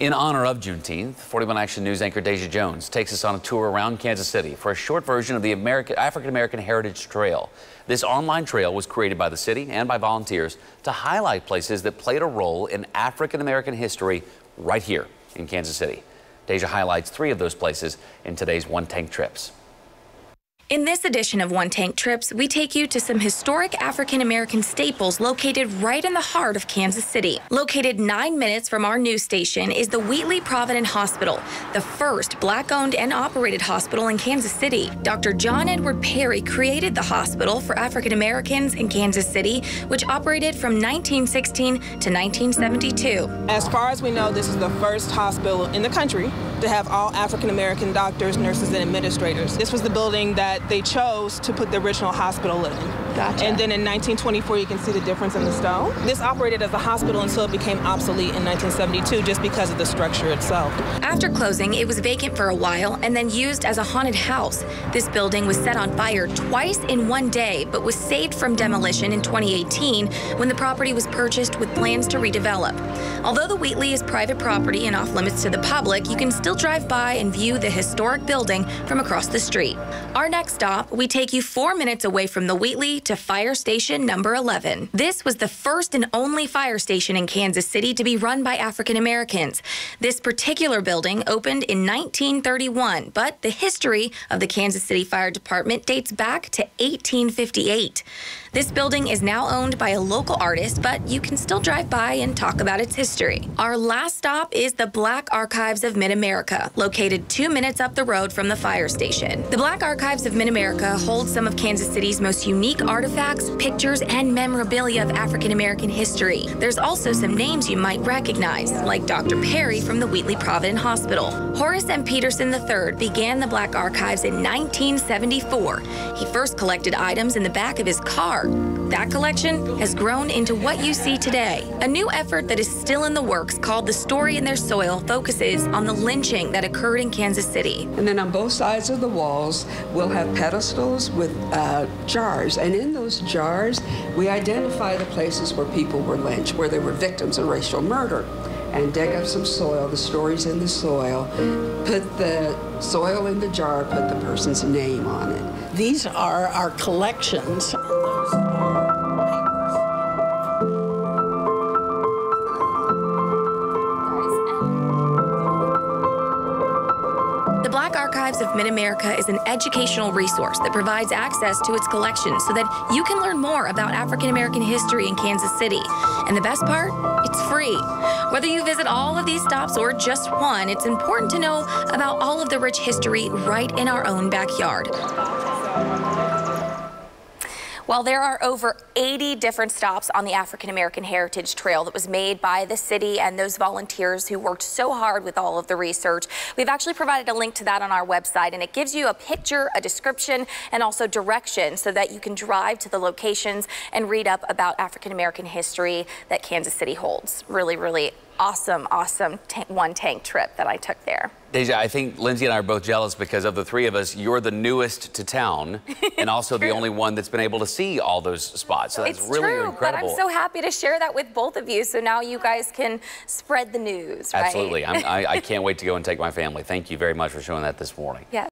In honor of Juneteenth, 41 Action News anchor Deja Jones takes us on a tour around Kansas City for a short version of the American, African American Heritage Trail. This online trail was created by the city and by volunteers to highlight places that played a role in African American history right here in Kansas City. Deja highlights three of those places in today's One Tank Trips. In this edition of One Tank Trips, we take you to some historic African American staples located right in the heart of Kansas City. Located nine minutes from our news station is the Wheatley Provident Hospital, the first black owned and operated hospital in Kansas City. Dr. John Edward Perry created the hospital for African Americans in Kansas City, which operated from 1916 to 1972. As far as we know, this is the first hospital in the country to have all African American doctors, nurses, and administrators. This was the building that they chose to put the original hospital in. Gotcha. And then in 1924, you can see the difference in the stone. This operated as a hospital until it became obsolete in 1972 just because of the structure itself. After closing, it was vacant for a while and then used as a haunted house. This building was set on fire twice in one day, but was saved from demolition in 2018 when the property was purchased with plans to redevelop. Although the Wheatley is private property and off limits to the public, you can still drive by and view the historic building from across the street. Our next stop, we take you four minutes away from the Wheatley to fire station number 11. This was the first and only fire station in Kansas City to be run by African Americans. This particular building opened in 1931, but the history of the Kansas City Fire Department dates back to 1858. This building is now owned by a local artist, but you can still drive by and talk about its history. Our last stop is the Black Archives of Mid-America, located two minutes up the road from the fire station. The Black Archives of Mid-America holds some of Kansas City's most unique artifacts, pictures, and memorabilia of African American history. There's also some names you might recognize, like Dr. Perry from the Wheatley Provident Hospital. Horace M. Peterson III began the Black Archives in 1974. He first collected items in the back of his car. That collection has grown into what you see today. A new effort that is still in the works called The Story in Their Soil focuses on the lynching that occurred in Kansas City. And then on both sides of the walls, we'll have pedestals with uh, jars. And in those jars, we identify the places where people were lynched, where they were victims of racial murder and dig up some soil, the stories in the soil, put the soil in the jar, put the person's name on it. These are our collections. The Black Archives of Mid-America is an educational resource that provides access to its collection so that you can learn more about African American history in Kansas City. And the best part? It's free. Whether you visit all of these stops or just one, it's important to know about all of the rich history right in our own backyard. Well, there are over 80 different stops on the African American Heritage Trail that was made by the city and those volunteers who worked so hard with all of the research. We've actually provided a link to that on our website, and it gives you a picture, a description, and also direction so that you can drive to the locations and read up about African American history that Kansas City holds. Really, really awesome, awesome one tank trip that I took there. Deja, I think Lindsay and I are both jealous because of the three of us, you're the newest to town and also the only one that's been able to see all those spots. So that's it's really true, incredible. But I'm so happy to share that with both of you so now you guys can spread the news, right? Absolutely. I, I can't wait to go and take my family. Thank you very much for showing that this morning. Yeah.